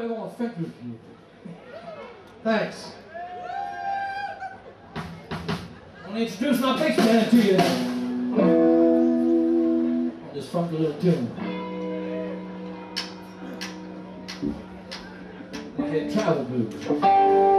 probably won't affect you. Thanks. I'm gonna introduce my bass band to you now. This funky little tune. They had travel blues.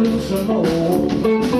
lose some more.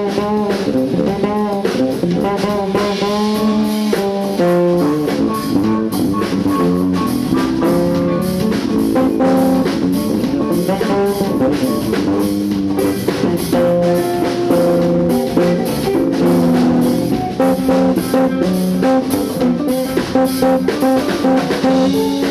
Thank you.